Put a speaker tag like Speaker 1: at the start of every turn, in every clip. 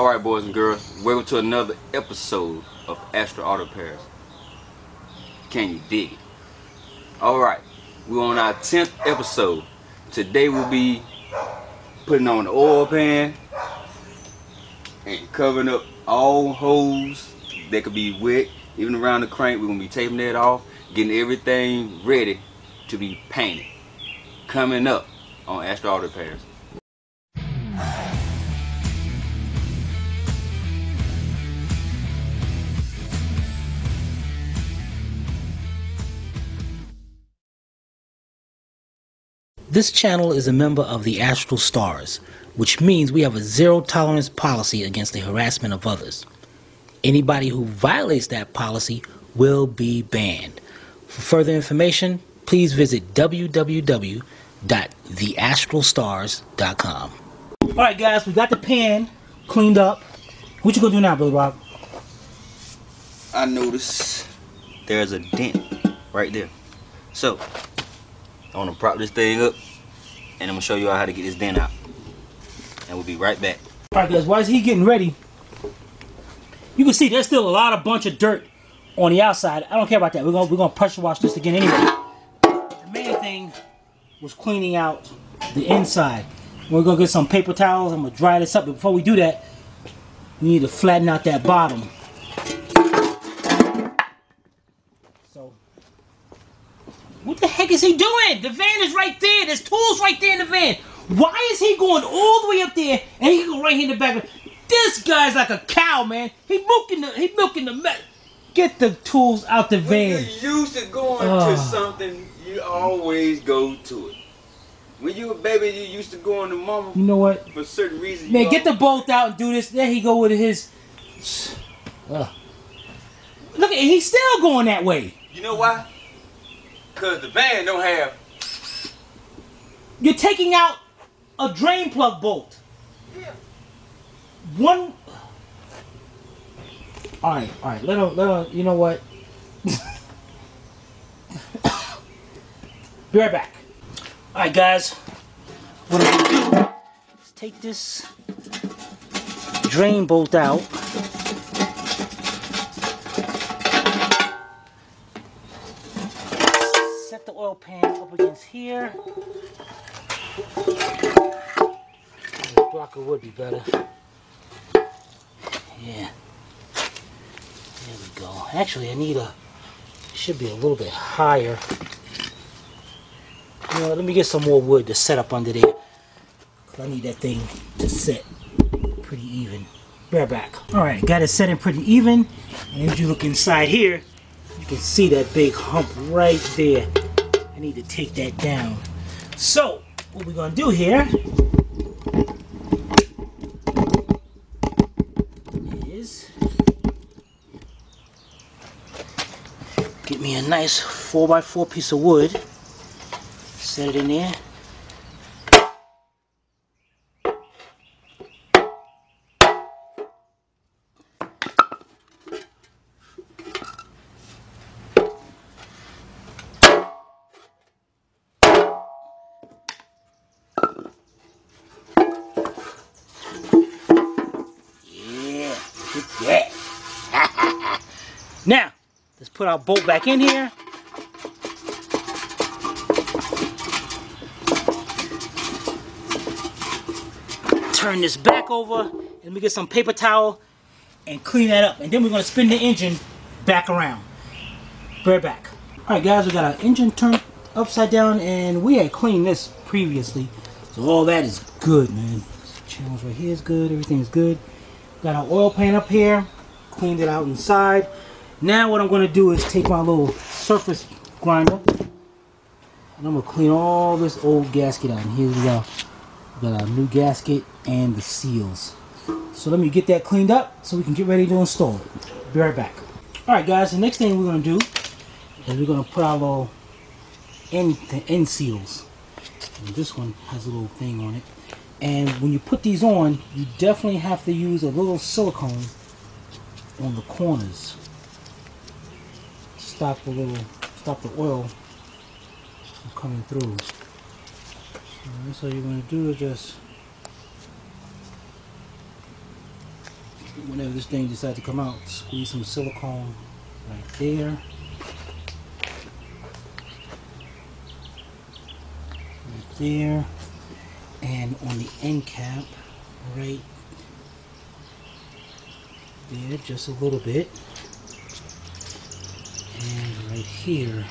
Speaker 1: Alright boys and girls, welcome to another episode of Astral Auto Repairs. Can you dig it? Alright, we're on our 10th episode. Today we'll be putting on the oil pan and covering up all holes that could be wet, even around the crank. We're going to be taping that off, getting everything ready to be painted. Coming up on Astral Auto Repairs.
Speaker 2: This channel is a member of the Astral Stars, which means we have a zero tolerance policy against the harassment of others. Anybody who violates that policy will be banned. For further information, please visit www.theastralstars.com. All right, guys, we got the pan cleaned up. What you gonna do now, Brother Rob?
Speaker 1: I noticed there's a dent right there. So, I want to prop this thing up and I'm to show you all how to get this dent out. And we'll be right back.
Speaker 2: All right, guys, while he getting ready, you can see there's still a lot of bunch of dirt on the outside. I don't care about that. We're gonna we're gonna pressure wash this again anyway. The main thing was cleaning out the inside. We're gonna get some paper towels. I'm gonna dry this up. But before we do that, we need to flatten out that bottom. What the heck is he doing? The van is right there. There's tools right there in the van. Why is he going all the way up there and he can go right here in the back? Of This guy's like a cow, man. He milking the he milking the me- Get the tools out the van.
Speaker 1: When you're used to going
Speaker 2: Oh.
Speaker 1: to something, you always go to it. When you a baby, you used to going to mama
Speaker 2: You know what?
Speaker 1: for certain reasons.
Speaker 2: Man, get the bolt out and do this. There he go with his. Ugh. Look at he's still going that way.
Speaker 1: You know why? Cause the van don't have.
Speaker 2: You're taking out a drain plug bolt.
Speaker 1: Yeah.
Speaker 2: One. All right, all right. Let him. Let him. You know what? Be right back. All right, guys. What I'm gonna do is take this drain bolt out. Here. A block of wood be better. Yeah. There we go. Actually, I need a. Should be a little bit higher. You know, let me get some more wood to set up under there. I need that thing to set pretty even. Bear back. All right, got it set in pretty even. And if you look inside here, you can see that big hump right there. I need to take that down. So, what we're gonna do here is get me a nice 4x4 piece of wood, set it in there. Put our bolt back in here. Turn this back over, and let me get some paper towel and clean that up. And then we're gonna spin the engine back around. Right back. All right, guys, we got our engine turned upside down, and we had cleaned this previously, so all that is good, man. Channels right here is good. Everything is good. Got our oil pan up here. Cleaned it out inside. Now what I'm going to do is take my little surface grinder. And I'm going to clean all this old gasket out. And here we go. We got our new gasket and the seals. So let me get that cleaned up so we can get ready to install it. Be right back. Alright guys, the next thing we're going to do is we're going to put our little end, end seals. And this one has a little thing on it. And when you put these on, you definitely have to use a little silicone on the corners. Stop the little, stop the oil from coming through. So that's all you're going to do is just whenever this thing decides to come out, squeeze some silicone right there. Right there. And on the end cap, right there, just a little bit. And right here,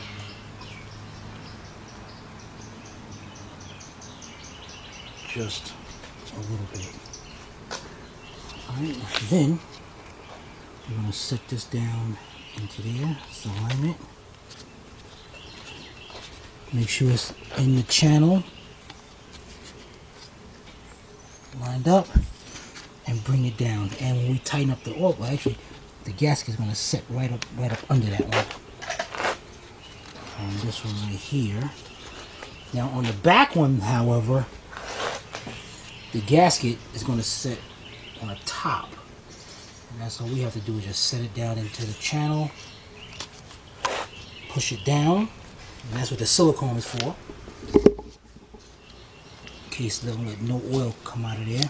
Speaker 2: just a little bit. Alright, then we're going to set this down into there, align it. Make sure it's in the channel, lined up, and bring it down. And when we tighten up the oil, well actually, the gasket is going to set right up, right up under that one. And this one right here. Now on the back one, however, the gasket is going to sit on the top. And that's all we have to do is just set it down into the channel, push it down, and that's what the silicone is for. In case don't let no oil come out of there.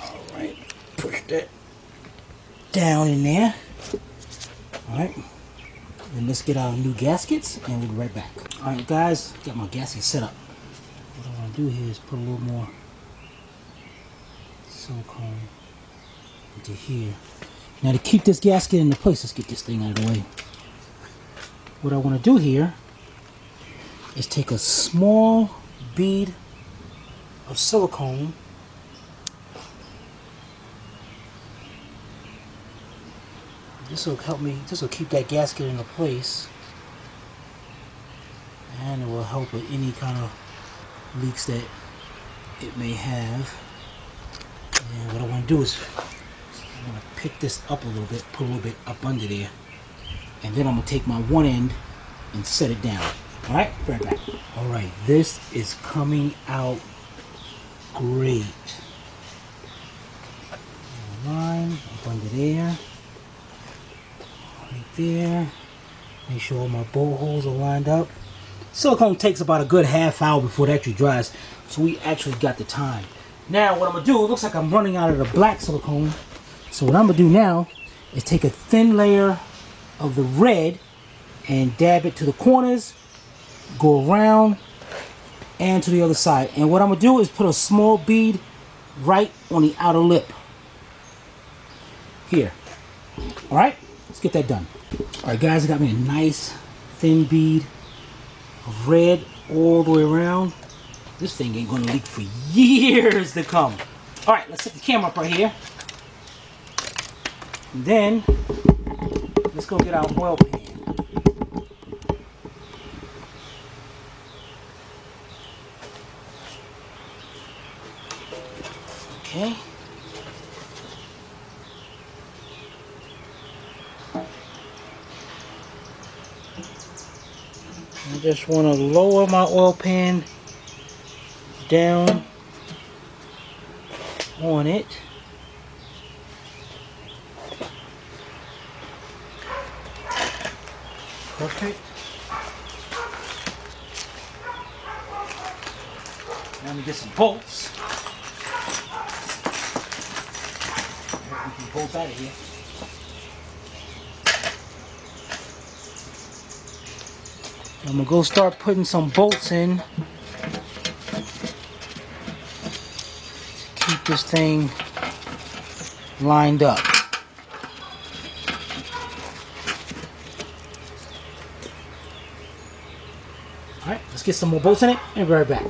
Speaker 2: Alright, push that down in there. Alright. Then let's get our new gaskets and we'll be right back. Alright guys, got my gasket set up. What I want to do here is put a little more silicone into here. Now to keep this gasket into place, let's get this thing out of the way. What I want to do here is take a small bead of silicone this will help me this will keep that gasket into place. And it will help with any kind of leaks that it may have. And what I want to do is I'm going to pick this up a little bit put a little bit up under there. And then I'm going to take my one end and set it down. Alright? Right back. Alright this is coming out great. Line up under there right there. Make sure all my bolt holes are lined up. Silicone takes about a good half hour before it actually dries so we actually got the time. Now what I'm gonna do it looks like I'm running out of the black silicone. So what I'm gonna do now is take a thin layer of the red and dab it to the corners go around and to the other side. And what I'm gonna do is put a small bead right on the outer lip. Here. All right let's get that done. All right guys I got me a nice thin bead of red all the way around. This thing ain't gonna leak for years to come. All right let's set the camera up right here. And then let's go get our oil pan. Okay just want to lower my oil pan down on it. Perfect. Now let me get some bolts. Get these bolts out of here. I'm gonna go start putting some bolts in. To keep this thing lined up. Alright, let's get some more bolts in it and be right back.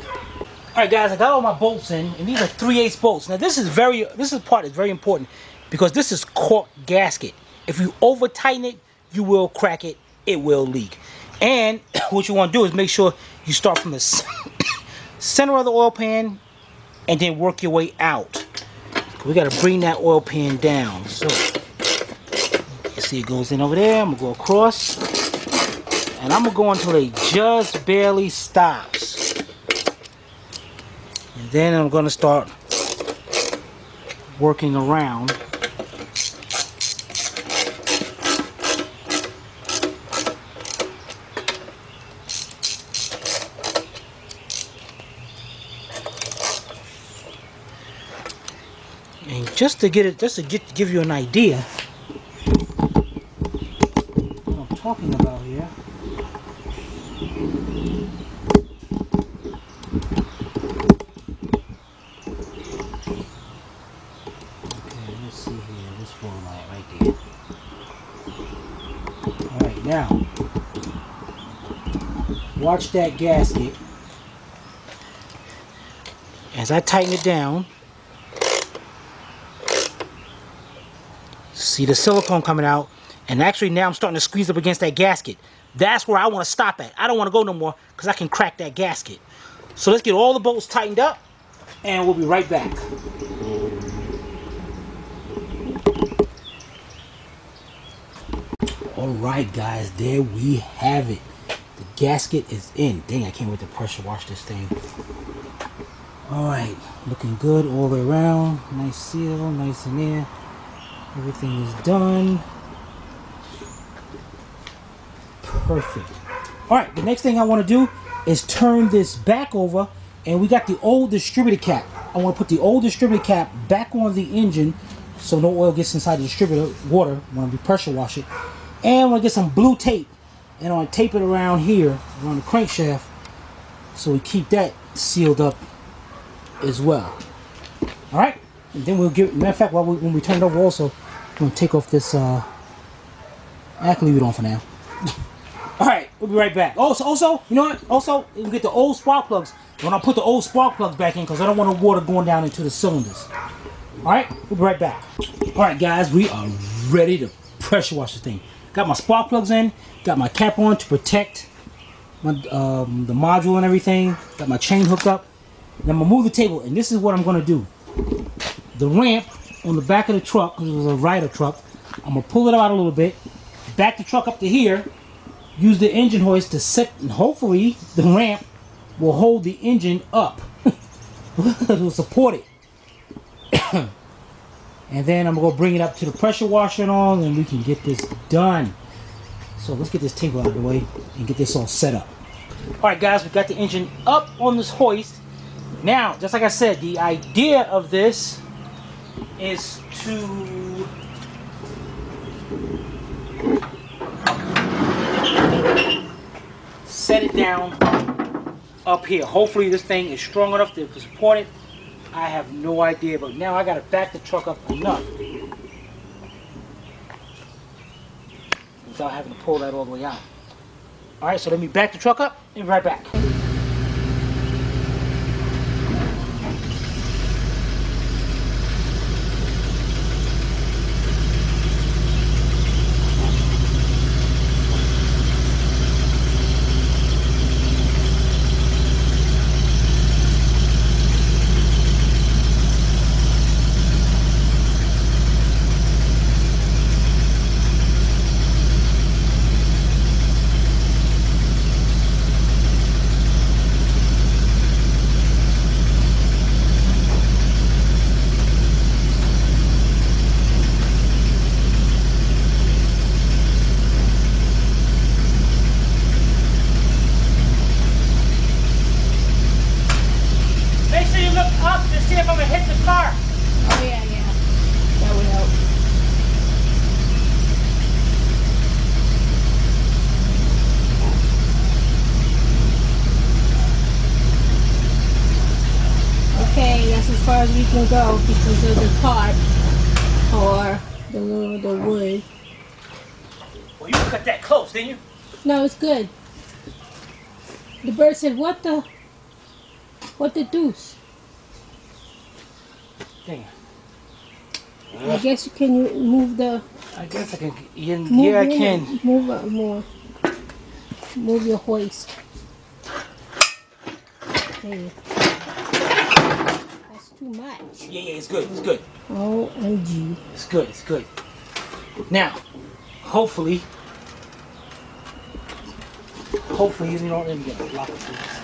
Speaker 2: Alright guys, I got all my bolts in and these are 3 8 bolts. Now this is very this is part is very important because this is cork gasket. If you over tighten it, you will crack it, it will leak. And what you want to do is make sure you start from the center of the oil pan and then work your way out. We got to bring that oil pan down. So, you see it goes in over there. I'm going to go across. And I'm going to go until it just barely stops. And then I'm going to start working around. Just to get it, just to get give you an idea, what I'm talking about here. Okay, let's see here. This one right there. All right, now watch that gasket as I tighten it down. See the silicone coming out. And actually now I'm starting to squeeze up against that gasket. That's where I want to stop at. I don't want to go no more because I can crack that gasket. So let's get all the bolts tightened up and we'll be right back. Alright guys, there we have it. The gasket is in. Dang, I can't wait to pressure wash this thing. Alright, looking good all the way around. Nice seal, nice in there. Everything is done. Perfect. Alright, the next thing I want to do is turn this back over and we got the old distributor cap. I want to put the old distributor cap back on the engine so no oil gets inside the distributor water when we pressure wash it. And I want to get some blue tape and I want to tape it around here, around the crankshaft, so we keep that sealed up as well. All right, and then we'll give. Matter of fact, while we, when we turn it over, also, we're gonna take off this. Uh, I can leave it on for now. All right, we'll be right back. Also, also, you know what? Also, we get the old spark plugs. When I put the old spark plugs back in, because I don't want the water going down into the cylinders. All right, we'll be right back. All right, guys, we are ready to pressure wash this thing. Got my spark plugs in. Got my cap on to protect my, um, the module and everything. Got my chain hooked up. Now I'm gonna move the table, and this is what I'm gonna do. The ramp on the back of the truck, because it was a Ryder truck, I'm gonna pull it out a little bit, back the truck up to here, use the engine hoist to set, and hopefully the ramp will hold the engine up. it will support it. and then I'm gonna bring it up to the pressure washer and all, and we can get this done. So let's get this table out of the way and get this all set up. All right, guys, we got the engine up on this hoist. Now, just like I said, the idea of this is to set it down up here. Hopefully this thing is strong enough to support it. I have no idea, but now I got to back the truck up enough without having to pull that all the way out. All right, so let me back the truck up and right back. Make sure you look up to see if I'm gonna hit the car.
Speaker 3: Oh yeah, yeah. That would help. Okay, that's as go because of the tarp or the little the wood.
Speaker 2: Well, you cut that close, didn't you?
Speaker 3: No, it's good. The bird said, "What the? What the deuce?"
Speaker 2: Dang.
Speaker 3: I guess you can you move the
Speaker 2: I guess I can. Yeah,
Speaker 3: move
Speaker 2: yeah I can.
Speaker 3: move it more. Move your hoist. There. That's too much.
Speaker 2: Yeah, yeah, it's good. It's good.
Speaker 3: Oh, OMG.
Speaker 2: It's good. It's good. Now, hopefully, hopefully, you know, let me get a block of this.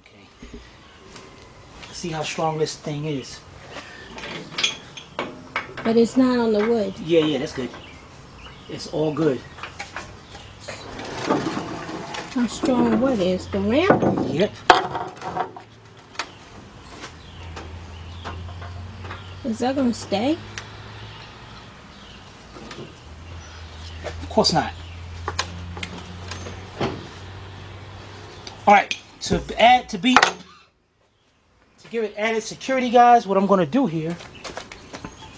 Speaker 2: Okay. See how strong this thing is.
Speaker 3: But it's not on the wood.
Speaker 2: Yeah, yeah, that's good. It's all good.
Speaker 3: How strong what is? The ramp?
Speaker 2: Yep.
Speaker 3: Is that gonna stay?
Speaker 2: Of course not. All right, to add to be to give it added security, guys. What I'm going to do here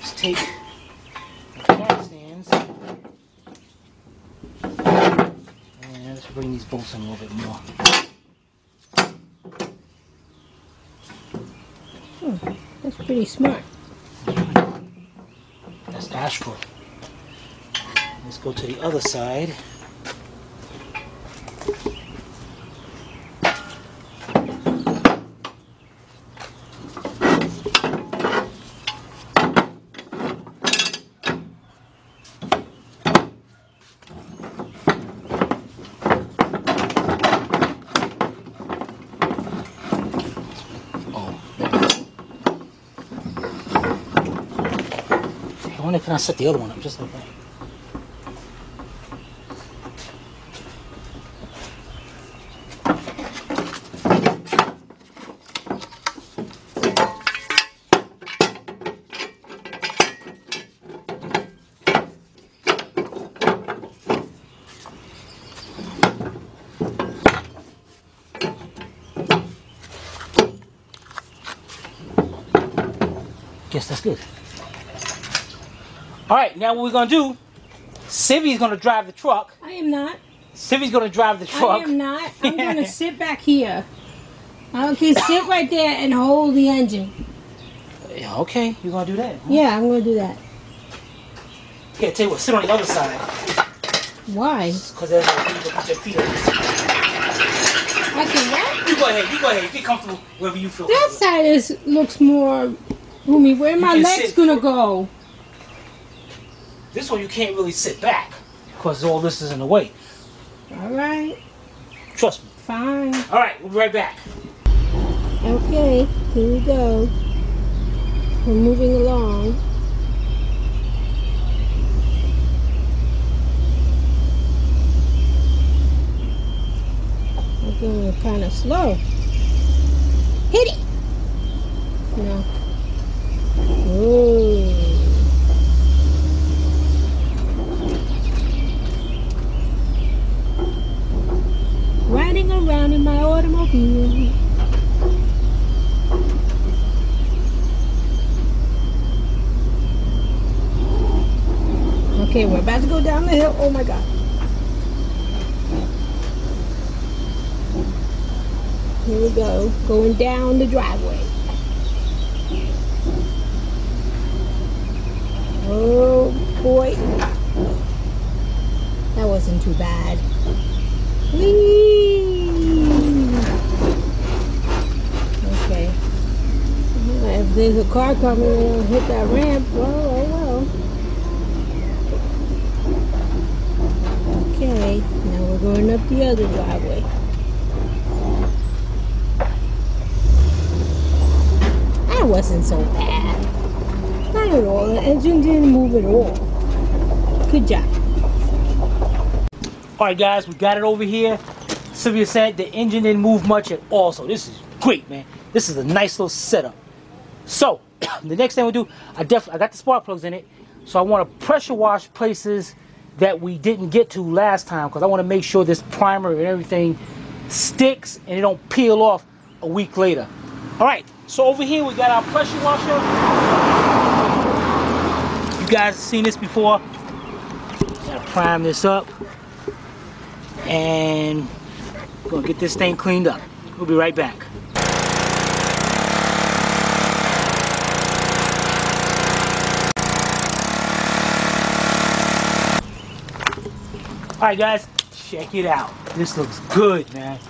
Speaker 2: is take the car stands and let's bring these bolts in a little bit more.
Speaker 3: Hmm, that's pretty smart.
Speaker 2: That's Astro. Let's go to the other side. Oh. Can I set the other one up just like that? Guess that's good. All right, now what we're gonna do? Civi's gonna drive the truck.
Speaker 3: I am not.
Speaker 2: Civi's gonna drive the truck.
Speaker 3: I am not. I'm gonna sit back here. Okay, sit right there and hold the engine.
Speaker 2: Yeah, okay, you're gonna do that.
Speaker 3: Yeah, I'm gonna do that.
Speaker 2: Yeah, tell you what, sit on the other side,
Speaker 3: Why?
Speaker 2: because there's no you put your feet on.
Speaker 3: I can what?
Speaker 2: You go ahead, you go ahead. Get comfortable wherever you feel
Speaker 3: That side is looks more roomy. Where are
Speaker 2: my
Speaker 3: legs gonna go?
Speaker 2: This one you can't really sit back, because all this is in the way.
Speaker 3: All right,
Speaker 2: Trust me.
Speaker 3: fine.
Speaker 2: All right, we'll be right back.
Speaker 3: Okay, here we go. We're moving along. We're going kind of slow. Hit it! No. Whoa. Around in my automobile. Okay, we're about to go down the hill. Oh my god. Here we go. Going down the driveway. Oh boy. That wasn't too bad. Whee! Okay. If there's a car coming and hit that ramp, well, oh well. Okay, now we're going up the other driveway. That wasn't so bad. Not at all. The engine didn't move at all. Good job.
Speaker 2: All right, guys, we got it over here. Sylvia said the engine didn't move much at all, so this is great, man. This is a nice little setup. So, the next thing we do, I definitely I got the spark plugs in it, so I want to pressure wash places that we didn't get to last time because I want to make sure this primer and everything sticks and it don't peel off a week later. All right, so over here we got our pressure washer. You guys seen this before. Gotta prime this up and gonna get this thing cleaned up. We'll be right back. All right, guys, check it out. This looks good, man.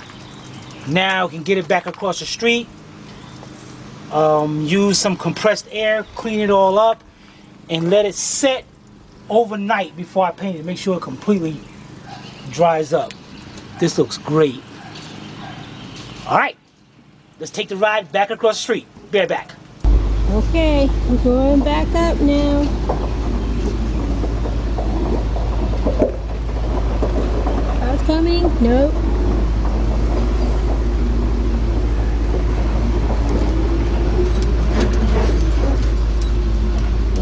Speaker 2: Now we can get it back across the street. Um, use some compressed air, clean it all up, and let it set overnight before I paint it. Make sure it completely dries up. This looks great. All right, let's take the ride back across the street. Be right back.
Speaker 3: Okay, we're going back up now. coming? Nope.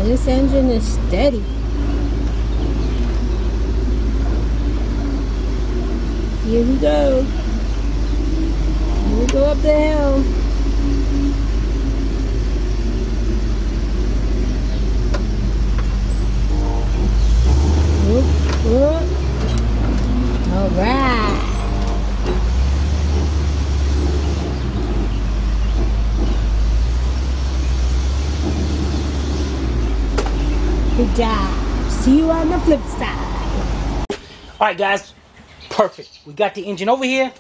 Speaker 3: This engine is steady. Here we go. Here we go up the hill. All right,
Speaker 2: guys. Perfect. We got the engine over here.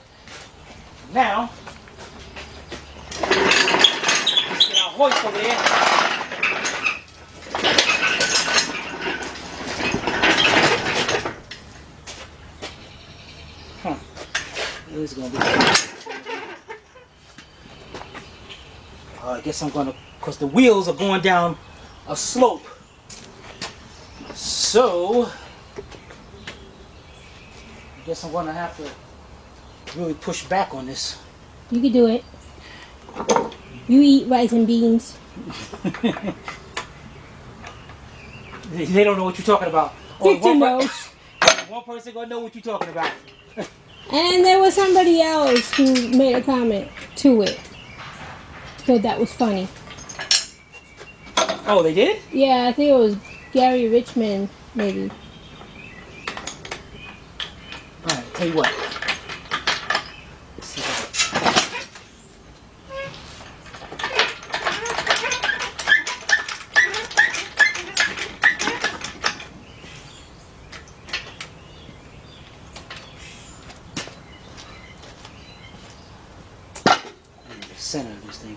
Speaker 2: Now, get our hoist over there. This gonna be. Uh, I guess I'm gonna, cause the wheels are going down a slope. So, guess I'm gonna have to really push back on this.
Speaker 3: You can do it. You eat rice and beans.
Speaker 2: They don't know what you're talking about. Only
Speaker 3: Victor
Speaker 2: one, per-
Speaker 3: knows.
Speaker 2: one person gonna know what you're talking about.
Speaker 3: And there was somebody else who made a comment to it. Thought that was funny.
Speaker 2: Oh, they did?
Speaker 3: Yeah, I think it was Gary Richmond, maybe.
Speaker 2: All right, tell you what. Center of this thing.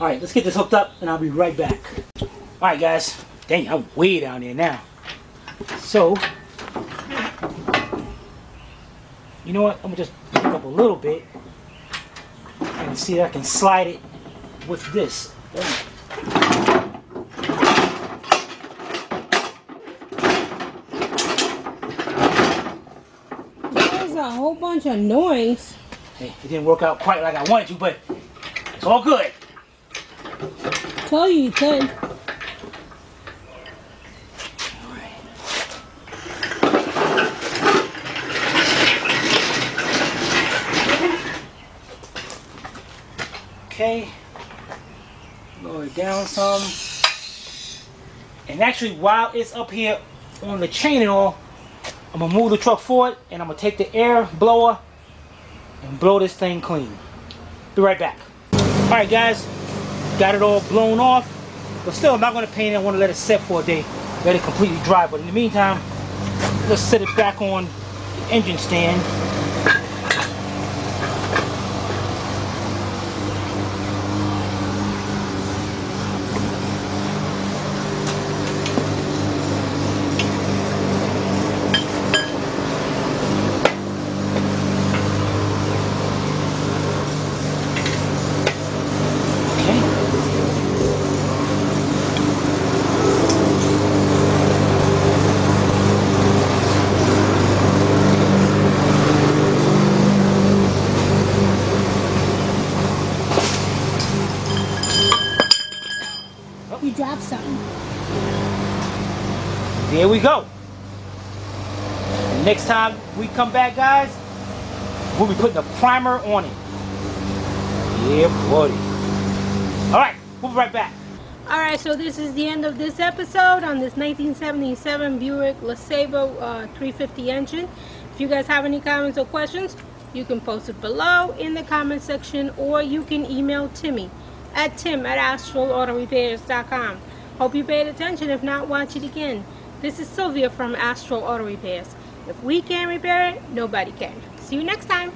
Speaker 2: All right, let's get this hooked up, and I'll be right back. All right, guys. Dang, I'm way down there now. So, you know what? I'm gonna just pick up a little bit and see if I can slide it with this.
Speaker 3: There's a whole bunch of noise.
Speaker 2: Hey, it didn't work out quite like I wanted to, but it's all good.
Speaker 3: Tell you you could.
Speaker 2: Okay. Lower it down some. And actually, while it's up here on the chain and all, I'm gonna move the truck forward and I'm gonna take the air blower and blow this thing clean. Be right back. All right, guys, got it all blown off, but still, I'm not gonna paint it. I want to let it set for a day, let it completely dry. But in the meantime, let's set it back on the engine stand. There we go. Next time we come back, guys, we'll be putting a primer on it. Yeah, buddy. All right, we'll be right back.
Speaker 3: All right, so this is the end of this episode on this 1977 Buick LeSabre uh, 350 engine. If you guys have any comments or questions, you can post it below in the comment section or you can email Timmy at tim at astralautorepairs.com. Hope you paid attention. If not, watch it again. This is Sylvia from Astral Auto Repairs. If we can't repair it, nobody can. See you next time.